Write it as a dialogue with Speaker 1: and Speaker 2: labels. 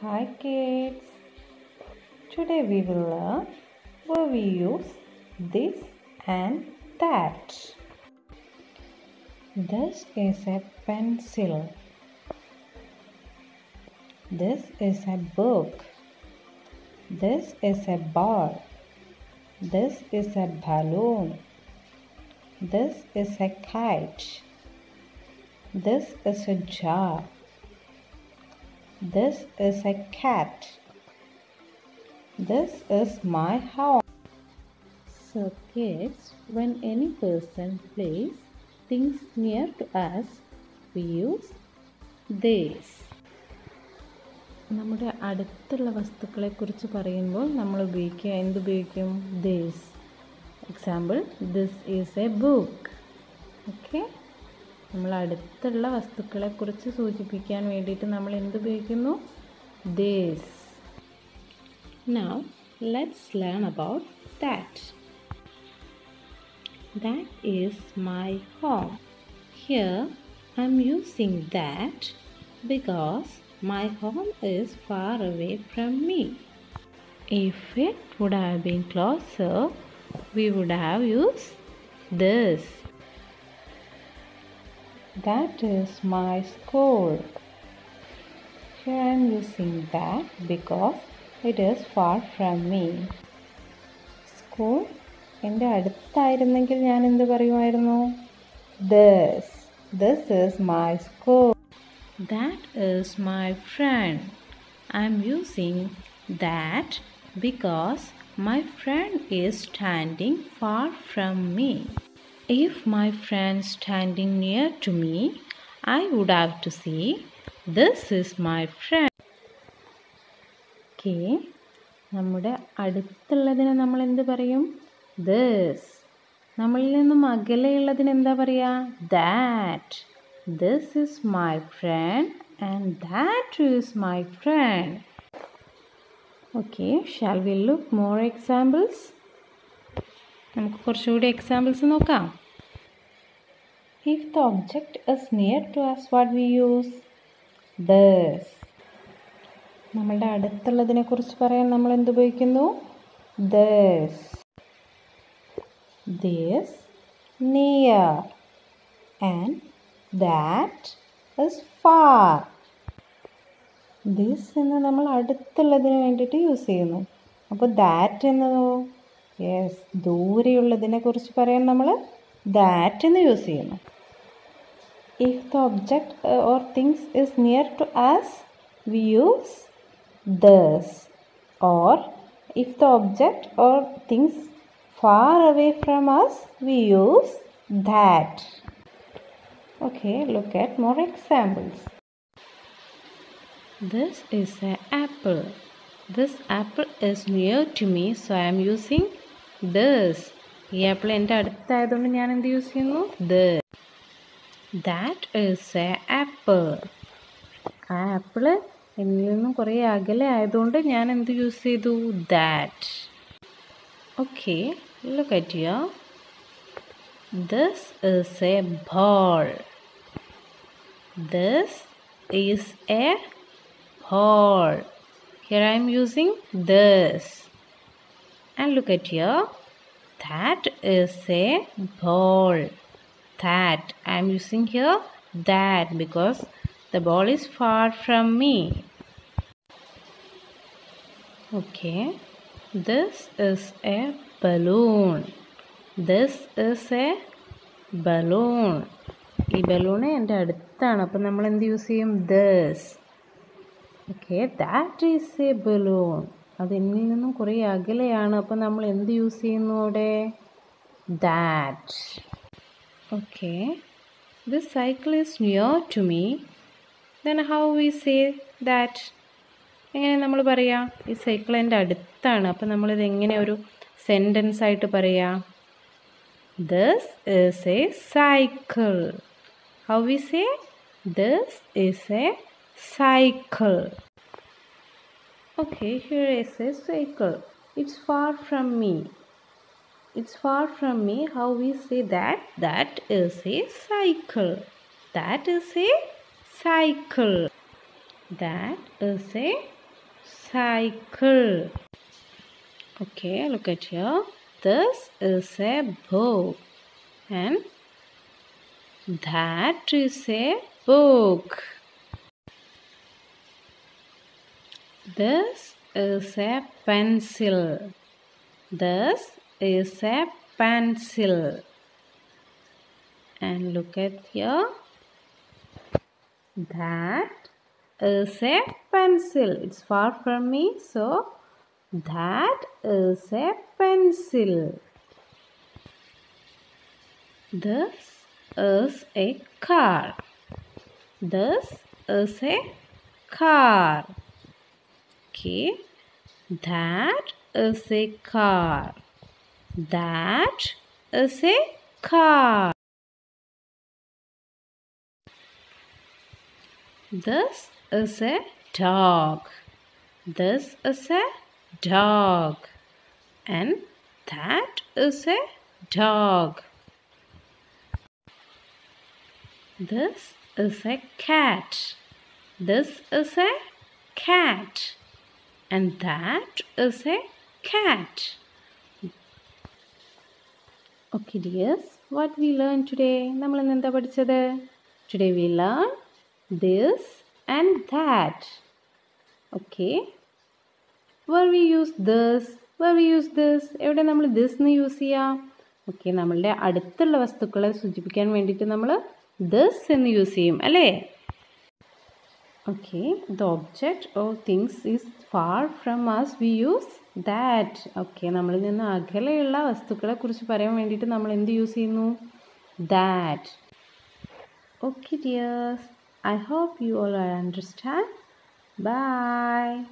Speaker 1: Hi kids. Today we will learn where we use this and that. This is a pencil. This is a book. This is a ball. This is a balloon. This is a kite. This is a jar. This is a cat. This is my house. So, kids, when any person places things near to us, we use this. നമ്മുടെ അടുത്തുള്ള വസ്തുക്കളെ കുറിച്ച് പറയുമ്പോൾ നമ്മൾ ഉപയോഗിക്കുക എന്തുപയോഗിക്കും this example this is a book okay നമ്മൾ അടുത്തുള്ള വസ്തുക്കളെ കുറിച്ച് സൂചിപ്പിക്കാൻ വേണ്ടിയിട്ട് നമ്മൾ എന്തുപയോഗിക്കുന്നു this now let's learn about that That is my home. Here I am using that because my home is far away from me. If it would have been closer, we would have used this. That is my school. Here I am using that because it is far from me. School എൻ്റെ അടുത്തായിരുന്നെങ്കിൽ ഞാൻ എന്ത് പറയുമായിരുന്നു this this is my school that is my friend I am using that because my friend is standing far from me if my friend standing near to me, I would have to say, This is my friend. Okay നമ്മുടെ അടുത്തുള്ളതിനെ നമ്മൾ എന്ത് പറയും? This നമ്മളിൽ നിന്നും അകലെയുള്ളതിന് എന്താ പറയുക that this is my friend and that is my friend okay shall we look more examples നമുക്ക് കുറച്ചുകൂടി എക്സാമ്പിൾസ് നോക്കാം. if the object is near to us what we use? This. നമ്മളുടെ അടുത്തുള്ളതിനെ കുറിച്ച് പറയാൻ നമ്മൾ എന്ത് ഉപയോഗിക്കുന്നു? This. This near. And that is far. This എന്ന് നമ്മൾ അടുത്തുള്ളതിന് വേണ്ടിയിട്ട് യൂസ് ചെയ്യുന്നു. അപ്പോൾ ദാറ്റ് എന്നതോ യെസ് ദൂരെയുള്ളതിനെ കുറിച്ച് പറയാൻ നമ്മൾ ദാറ്റ് എന്ന് യൂസ് ചെയ്യുന്നു. If the object or things is near to us we use this or if the object or things far away from us we use that okay look at more examples this is an apple this apple is near to me so i am using this ഈ apple എൻ്റെ അടുത്തായതുകൊണ്ട് ഞാൻ എന്ത് use ചെയ്യുന്നു this that is a apple ആ apple എന്നിൽ നിന്നും കുറേ അകലെ ആയതുകൊണ്ട് ഞാൻ എന്ത് യൂസ് ചെയ്തു that okay look at you this is a ball this is a ball here I am using this and look at you that is a ball that I am using here that because the ball is far from me. Okay. This is a balloon. This is a balloon. ഈ balloon എന്റെ അടുത്താണ്. അപ്പം നമ്മൾ എന്ത് use ചെയ്യും? This okay that is a balloon അത് എന്നിൽ നിന്നും കുറേ അകലെയാണ്. അപ്പം നമ്മൾ എന്ത് യൂസ് ചെയ്യുന്നു അവിടെ? That okay. This cycle is near to me. Then how we say that? എങ്ങനെ നമ്മൾ പറയാ? ഈ സൈക്കിൾ എന്റെ അടുത്താണ്. അപ്പം നമ്മളിത് എങ്ങനെ ഒരു സെന്റൻസ് ആയിട്ട് പറയാ? This is a cycle how we say this is a cycle okay here is a cycle it's far from me it's far from me how we say that. That is a cycle. That is a cycle. That is a cycle. Okay look at here. This is a book. And that is a book. This is a pencil. This is a pencil. And look at here. That is a pencil. It's far from me so that is a pencil. This is a car. This is a car. Okay. That is a car that is a car This is a dog. This is a dog. And that is a dog. This is a cat. This is a cat. And that is a cat. Okay dears what we learn today നമ്മൾ ഇന്ന് എന്താ പഠിച്ചത്? Today we learn this and that okay where we use this where we use this എവിടെ നമ്മൾ this എന്ന് use ചെയ്യാം? Okay നമ്മളുടെ അടുത്തുള്ള വസ്തുക്കളെ സൂചിപ്പിക്കാൻ വേണ്ടിയിട്ട് നമ്മൾ ദിസ് എന്ന് യൂസ് ചെയ്യും അല്ലേ? Okay the object or things is far from us we use that okay നമ്മളിൽ നിന്ന് അകലെയുള്ള വസ്തുക്കളെക്കുറിച്ച് പറയാൻ വേണ്ടിയിട്ട് നമ്മൾ എന്ത് യൂസ് ചെയ്യുന്നു? That okay dears I hope you all are understand bye